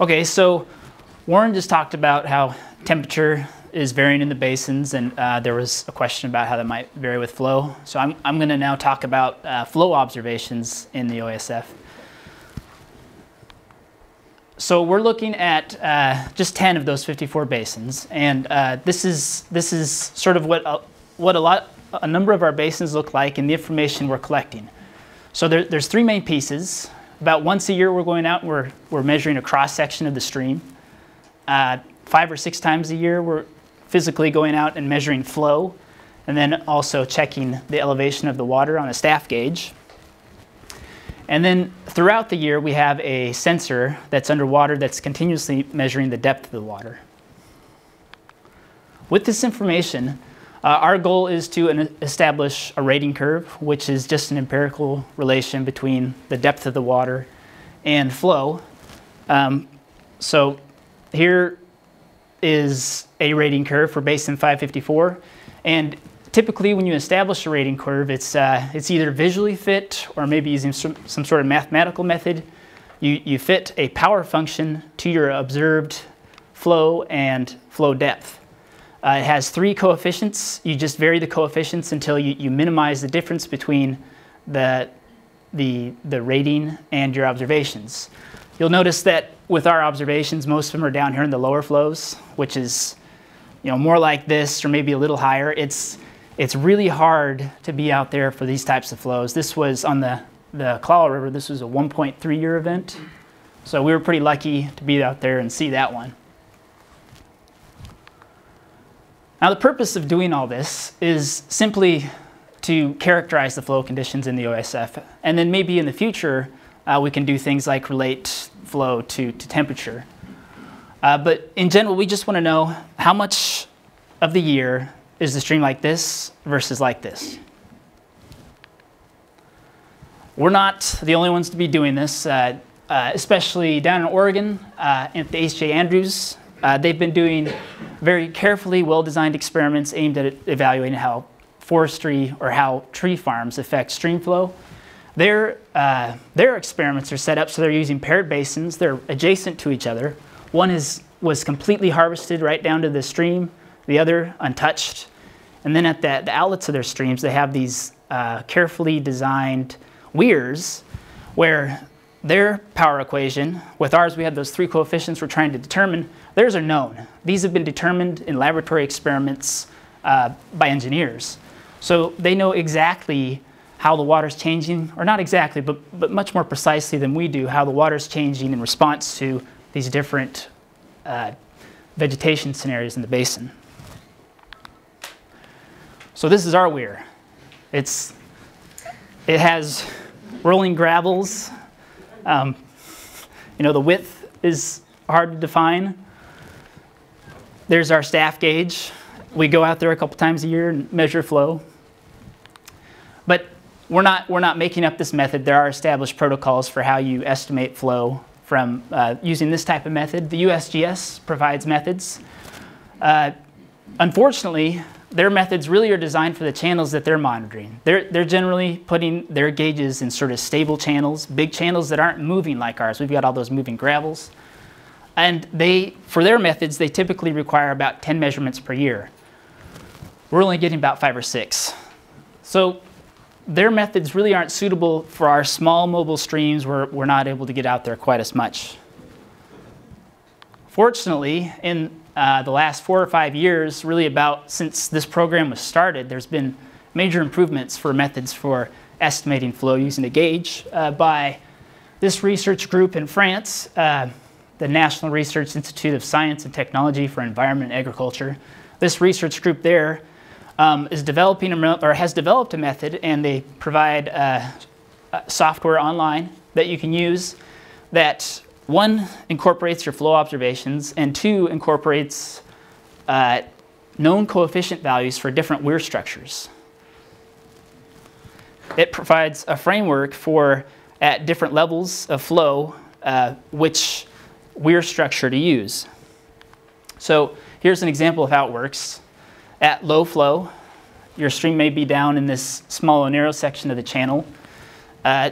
Okay, so Warren just talked about how temperature is varying in the basins, and uh, there was a question about how that might vary with flow. So I'm, I'm going to now talk about uh, flow observations in the OESF. So we're looking at uh, just 10 of those 54 basins, and uh, this is this is sort of what a, what a lot a number of our basins look like and the information we're collecting. So there, there's three main pieces. About once a year, we're going out and we're, we're measuring a cross section of the stream. Uh, five or six times a year, we're physically going out and measuring flow, and then also checking the elevation of the water on a staff gauge. And then throughout the year, we have a sensor that's underwater that's continuously measuring the depth of the water. With this information, uh, our goal is to establish a rating curve, which is just an empirical relation between the depth of the water and flow. Um, so here is a rating curve for basin 554. And typically when you establish a rating curve, it's, uh, it's either visually fit or maybe using some, some sort of mathematical method. You, you fit a power function to your observed flow and flow depth. Uh, it has three coefficients. You just vary the coefficients until you, you minimize the difference between the, the, the rating and your observations. You'll notice that with our observations, most of them are down here in the lower flows, which is you know, more like this or maybe a little higher. It's, it's really hard to be out there for these types of flows. This was on the, the Clearwater River, this was a 1.3 year event. So we were pretty lucky to be out there and see that one. Now the purpose of doing all this is simply to characterize the flow conditions in the OESF. And then maybe in the future, uh, we can do things like relate flow to, to temperature. Uh, but in general, we just want to know how much of the year is the stream like this versus like this. We're not the only ones to be doing this, uh, uh, especially down in Oregon uh, at the H.J. Andrews. Uh, they've been doing very carefully well-designed experiments aimed at evaluating how forestry or how tree farms affect stream flow. Their, uh, their experiments are set up so they're using paired basins. They're adjacent to each other. One is, was completely harvested right down to the stream, the other untouched. And then at the, the outlets of their streams, they have these uh, carefully designed weirs where their power equation, with ours we have those three coefficients we're trying to determine, theirs are known. These have been determined in laboratory experiments uh, by engineers. So they know exactly how the water's changing, or not exactly, but, but much more precisely than we do, how the water's changing in response to these different uh, vegetation scenarios in the basin. So this is our weir. It's, it has rolling gravels. Um, you know, the width is hard to define. There's our staff gauge. We go out there a couple times a year and measure flow. But we're not, we're not making up this method. There are established protocols for how you estimate flow from uh, using this type of method. The USGS provides methods. Uh, unfortunately, their methods really are designed for the channels that they're monitoring. They're, they're generally putting their gauges in sort of stable channels, big channels that aren't moving like ours. We've got all those moving gravels. And they, for their methods, they typically require about 10 measurements per year. We're only getting about five or six. So their methods really aren't suitable for our small mobile streams we're not able to get out there quite as much. Fortunately, in uh, the last four or five years, really about since this program was started, there's been major improvements for methods for estimating flow using a gauge uh, by this research group in France, uh, the National Research Institute of Science and Technology for Environment and Agriculture. This research group there um, is developing a, or has developed a method, and they provide uh, uh, software online that you can use that one incorporates your flow observations, and two incorporates uh, known coefficient values for different weir structures. It provides a framework for at different levels of flow uh, which weir structure to use. So here's an example of how it works. At low flow, your stream may be down in this small or narrow section of the channel. Uh,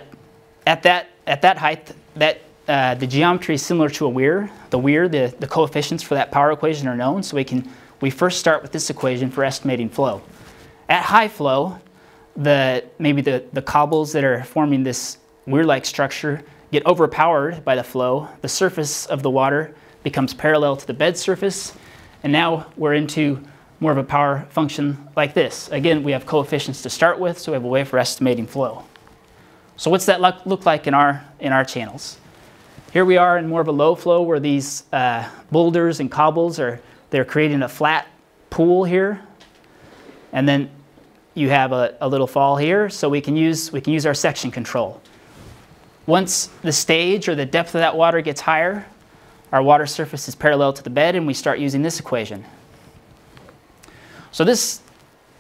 at, that, at that height, that uh, the geometry is similar to a weir. The weir, the, the coefficients for that power equation are known, so we can we first start with this equation for estimating flow. At high flow, the maybe the, the cobbles that are forming this weir-like structure get overpowered by the flow. The surface of the water becomes parallel to the bed surface, and now we're into more of a power function like this. Again, we have coefficients to start with, so we have a way for estimating flow. So what's that look, look like in our, in our channels? Here we are in more of a low flow where these uh, boulders and cobbles are they're creating a flat pool here. And then you have a, a little fall here, so we can, use, we can use our section control. Once the stage or the depth of that water gets higher, our water surface is parallel to the bed and we start using this equation. So this,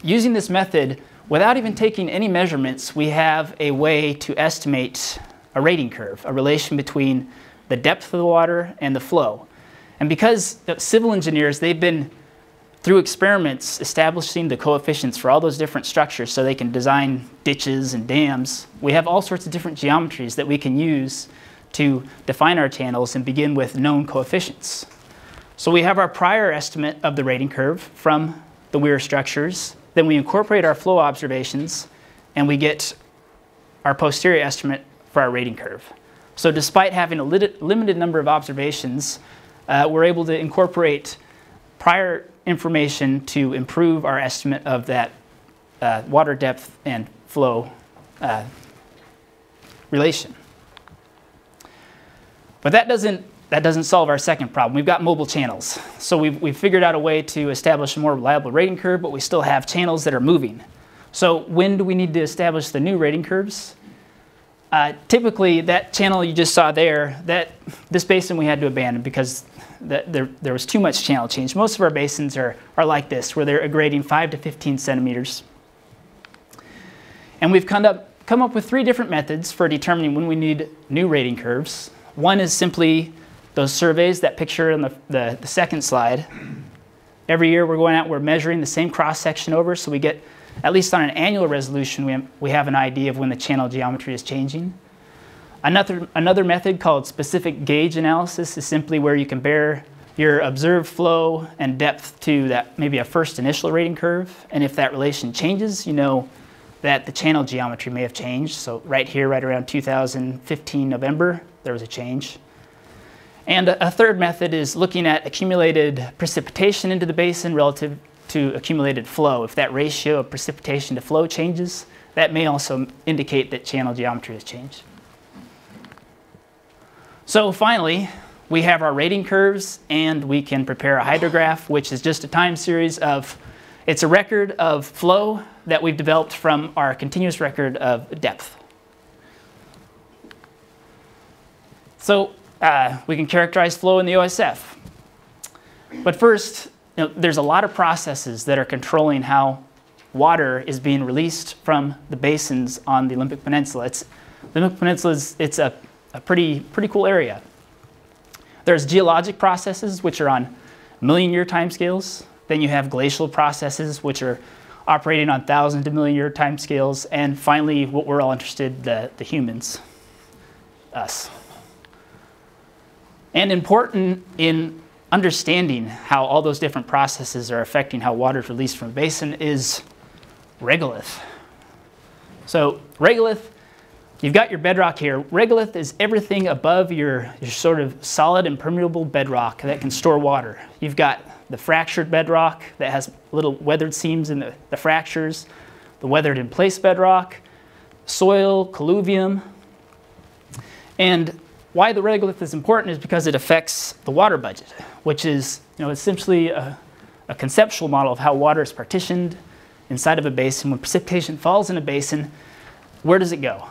using this method, without even taking any measurements, we have a way to estimate a rating curve, a relation between the depth of the water and the flow. And because civil engineers, they've been through experiments establishing the coefficients for all those different structures so they can design ditches and dams, we have all sorts of different geometries that we can use to define our channels and begin with known coefficients. So we have our prior estimate of the rating curve from the weir structures, then we incorporate our flow observations, and we get our posterior estimate for our rating curve. So despite having a limited number of observations, uh, we're able to incorporate prior information to improve our estimate of that uh, water depth and flow uh, relation. But that doesn't, that doesn't solve our second problem. We've got mobile channels. So we've, we've figured out a way to establish a more reliable rating curve, but we still have channels that are moving. So when do we need to establish the new rating curves? Uh, typically, that channel you just saw there, that this basin we had to abandon because the, there, there was too much channel change. Most of our basins are, are like this, where they're grading 5 to 15 centimeters. And we've come up, come up with three different methods for determining when we need new rating curves. One is simply those surveys, that picture on the, the, the second slide. Every year we're going out, we're measuring the same cross section over, so we get at least on an annual resolution, we we have an idea of when the channel geometry is changing. Another, another method called specific gauge analysis is simply where you compare your observed flow and depth to that maybe a first initial rating curve. And if that relation changes, you know that the channel geometry may have changed. So right here, right around 2015 November, there was a change. And a third method is looking at accumulated precipitation into the basin relative to accumulated flow. If that ratio of precipitation to flow changes, that may also indicate that channel geometry has changed. So finally, we have our rating curves and we can prepare a hydrograph, which is just a time series of, it's a record of flow that we've developed from our continuous record of depth. So uh, we can characterize flow in the OESF. But first, know, there's a lot of processes that are controlling how water is being released from the basins on the Olympic Peninsula. It's, the Olympic Peninsula is it's a, a pretty, pretty cool area. There's geologic processes, which are on million year timescales. Then you have glacial processes, which are operating on thousand to million year timescales. And finally, what we're all interested, the, the humans, us. And important in understanding how all those different processes are affecting how water is released from a basin is regolith. So regolith, you've got your bedrock here. Regolith is everything above your, your sort of solid impermeable bedrock that can store water. You've got the fractured bedrock that has little weathered seams in the, the fractures, the weathered in place bedrock, soil, colluvium, and why the regolith is important is because it affects the water budget, which is you know, essentially a, a conceptual model of how water is partitioned inside of a basin. When precipitation falls in a basin, where does it go?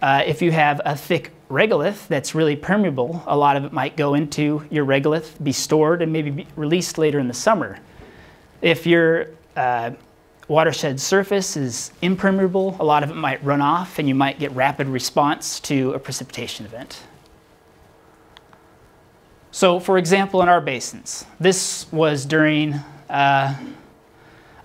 Uh, if you have a thick regolith that's really permeable, a lot of it might go into your regolith, be stored, and maybe be released later in the summer. If your uh, watershed surface is impermeable, a lot of it might run off, and you might get rapid response to a precipitation event. So for example, in our basins, this was during uh,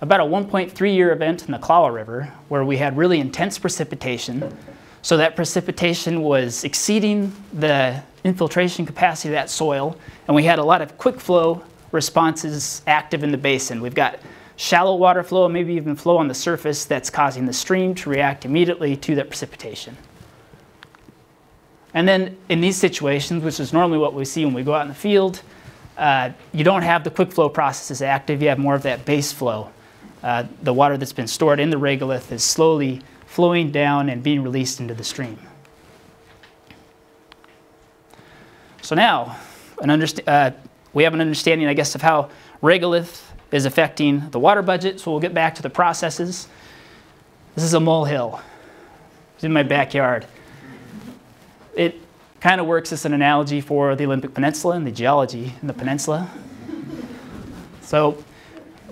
about a 1.3 year event in the Clearwater River where we had really intense precipitation. So that precipitation was exceeding the infiltration capacity of that soil, and we had a lot of quick flow responses active in the basin. We've got shallow water flow, maybe even flow on the surface that's causing the stream to react immediately to that precipitation. And then in these situations, which is normally what we see when we go out in the field, uh, you don't have the quick flow processes active, you have more of that base flow. Uh, the water that's been stored in the regolith is slowly flowing down and being released into the stream. So now, uh, we have an understanding, I guess, of how regolith is affecting the water budget, so we'll get back to the processes. This is a molehill. It's in my backyard. It kind of works as an analogy for the Olympic Peninsula and the geology in the peninsula. so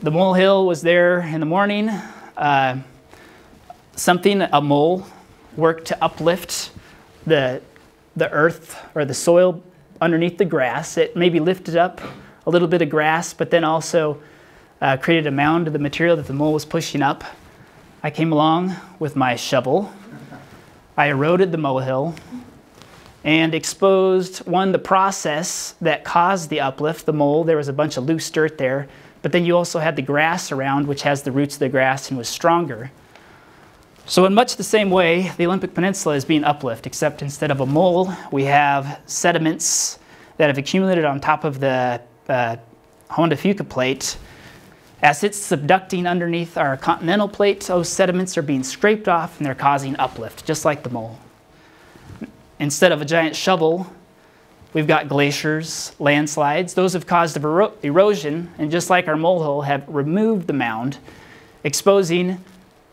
the molehill was there in the morning. Uh, something, a mole, worked to uplift the, the earth or the soil underneath the grass. It maybe lifted up a little bit of grass, but then also uh, created a mound of the material that the mole was pushing up. I came along with my shovel. I eroded the molehill and exposed one, the process that caused the uplift, the mole. There was a bunch of loose dirt there, but then you also had the grass around, which has the roots of the grass and was stronger. So, in much the same way, the Olympic Peninsula is being uplifted, except instead of a mole, we have sediments that have accumulated on top of the uh, Juan Fuca plate. As it's subducting underneath our continental plate, those sediments are being scraped off and they're causing uplift, just like the mole. Instead of a giant shovel, we've got glaciers, landslides. Those have caused erosion, and just like our molehill, have removed the mound, exposing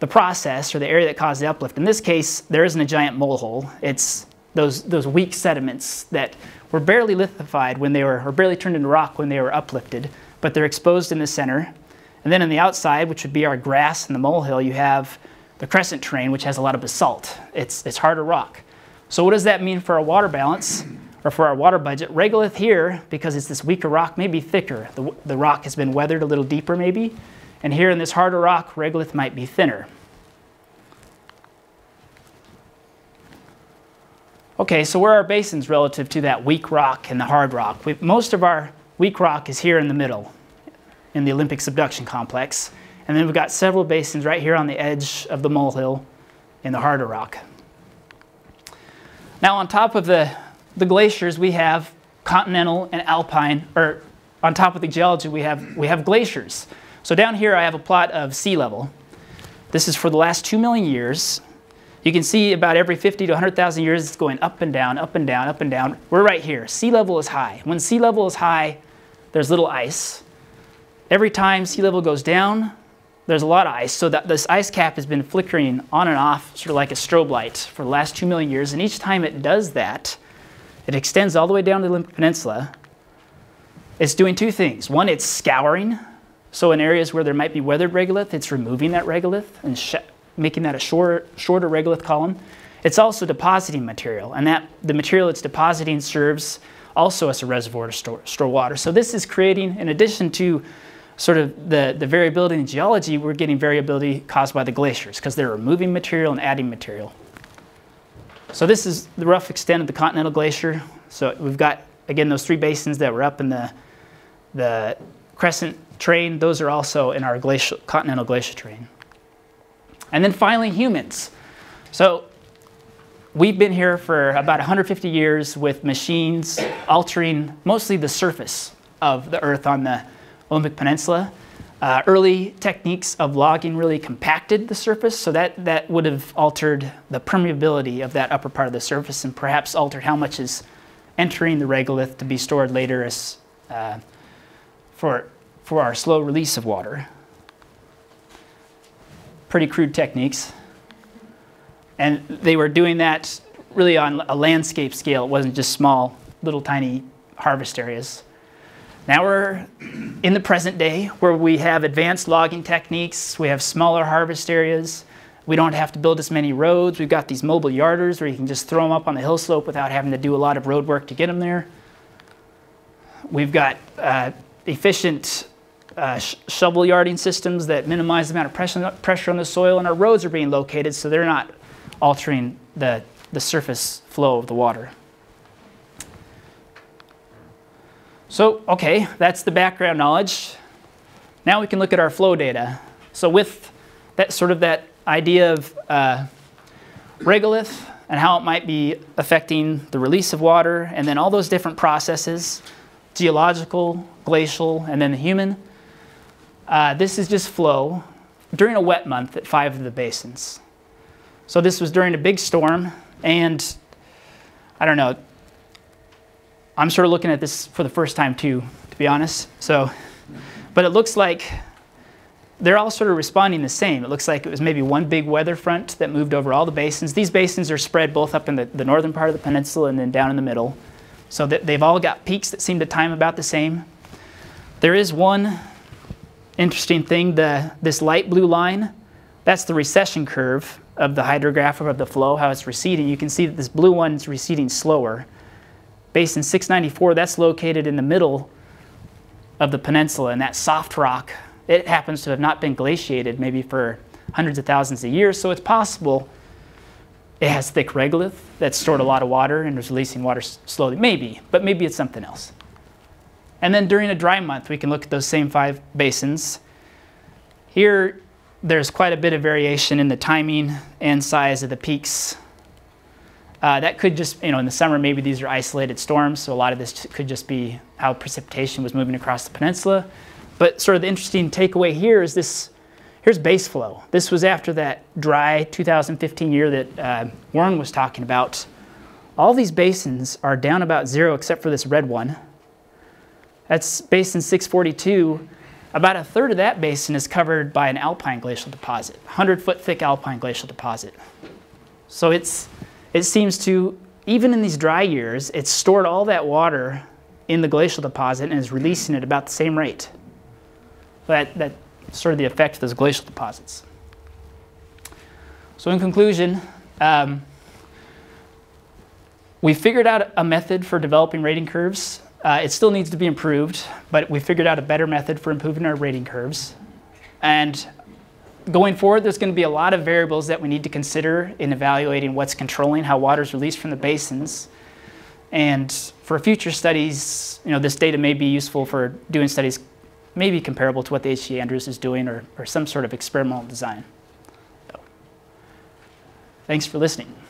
the process or the area that caused the uplift. In this case, there isn't a giant molehole. It's those, those weak sediments that were barely lithified when they were, or barely turned into rock when they were uplifted, but they're exposed in the center. And then on the outside, which would be our grass and the molehill, you have the crescent terrane, which has a lot of basalt. It's, it's harder rock. So what does that mean for our water balance or for our water budget? Regolith here, because it's this weaker rock, may be thicker. The, the rock has been weathered a little deeper maybe. And here in this harder rock, regolith might be thinner. Okay, so where are basins relative to that weak rock and the hard rock? We, most of our weak rock is here in the middle, in the Olympic subduction complex. And then we've got several basins right here on the edge of the molehill in the harder rock. Now on top of the, the glaciers, we have continental and alpine, or on top of the geology, we have, we have glaciers. So down here I have a plot of sea level. This is for the last 2 million years. You can see about every 50 to 100,000 years it's going up and down, up and down, up and down. We're right here. Sea level is high. When sea level is high, there's little ice. Every time sea level goes down, there's a lot of ice. So that this ice cap has been flickering on and off, sort of like a strobe light, for the last 2 million years. And each time it does that, it extends all the way down to the Olympic Peninsula. It's doing two things. One, it's scouring so in areas where there might be weathered regolith, it's removing that regolith and making that a shorter, shorter regolith column. It's also depositing material, and that the material it's depositing serves also as a reservoir to store, store water. So this is creating, in addition to sort of the, the variability in geology, we're getting variability caused by the glaciers because they're removing material and adding material. So this is the rough extent of the Continental Glacier. So we've got, again, those three basins that were up in the, the crescent terrane, those are also in our glacial, continental glacier terrain. And then finally, humans. So we've been here for about 150 years with machines altering mostly the surface of the Earth on the Olympic Peninsula. Uh, early techniques of logging really compacted the surface, so that, that would have altered the permeability of that upper part of the surface and perhaps altered how much is entering the regolith to be stored later as, uh, for for our slow release of water. Pretty crude techniques. And they were doing that really on a landscape scale. It wasn't just small, little tiny harvest areas. Now we're in the present day where we have advanced logging techniques, we have smaller harvest areas, we don't have to build as many roads. We've got these mobile yarders where you can just throw them up on the hill slope without having to do a lot of road work to get them there. We've got uh, efficient uh, sh shovel yarding systems that minimize the amount of pressure, pressure on the soil, and our roads are being located so they're not altering the, the surface flow of the water. So, okay, that's the background knowledge. Now we can look at our flow data. So with that sort of that idea of uh, regolith and how it might be affecting the release of water, and then all those different processes, geological, glacial, and then the human. Uh, this is just flow during a wet month at five of the basins. So this was during a big storm, and I don't know, I'm sort of looking at this for the first time too, to be honest. So, but it looks like they're all sort of responding the same. It looks like it was maybe one big weather front that moved over all the basins. These basins are spread both up in the, the northern part of the peninsula and then down in the middle. So that they've all got peaks that seem to time about the same. There is one interesting thing, the, this light blue line, that's the recession curve of the hydrograph of the flow, how it's receding. You can see that this blue one is receding slower. Basin 694, that's located in the middle of the peninsula, and that soft rock it happens to have not been glaciated maybe for hundreds of thousands of years, so it's possible it has thick regolith that's stored a lot of water and is releasing water slowly. Maybe, but maybe it's something else. And then during a dry month, we can look at those same five basins. Here, there's quite a bit of variation in the timing and size of the peaks. Uh, that could just, you know, in the summer, maybe these are isolated storms, so a lot of this could just be how precipitation was moving across the peninsula. But sort of the interesting takeaway here is this, here's base flow. This was after that dry 2015 year that uh, Warren was talking about. All these basins are down about zero except for this red one. That's basin 642. About a third of that basin is covered by an alpine glacial deposit, 100 foot thick alpine glacial deposit. So it's, it seems to, even in these dry years, it's stored all that water in the glacial deposit and is releasing it about the same rate that, that sort of the effect of those glacial deposits. So in conclusion, um, we figured out a method for developing rating curves. Uh, it still needs to be improved, but we figured out a better method for improving our rating curves. And going forward, there's going to be a lot of variables that we need to consider in evaluating what's controlling how water is released from the basins. And for future studies, you know, this data may be useful for doing studies maybe comparable to what the H.J. Andrews is doing or, or some sort of experimental design. So, thanks for listening.